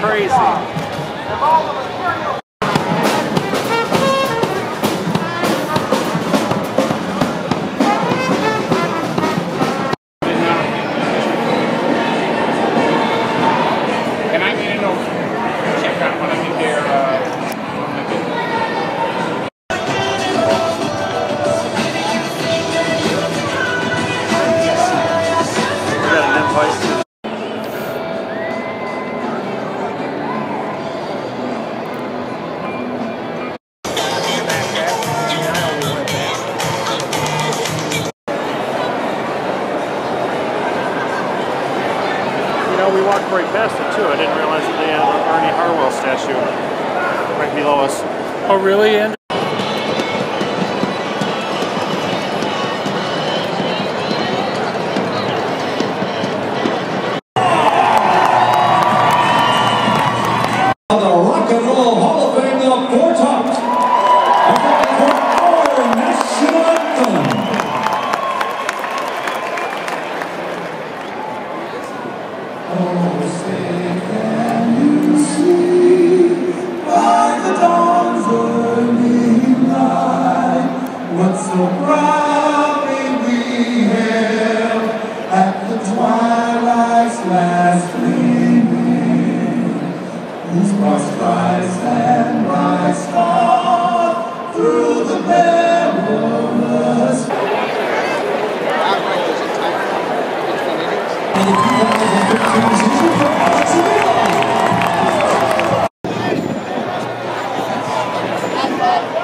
crazy. Know, we walked right past it too. I didn't realize that they had an Ernie Harwell statue right below us. Oh, really, Andrew? What so proudly we hailed at the twilight's last gleaming, whose cross rise and rise far through the perilous. Thank you.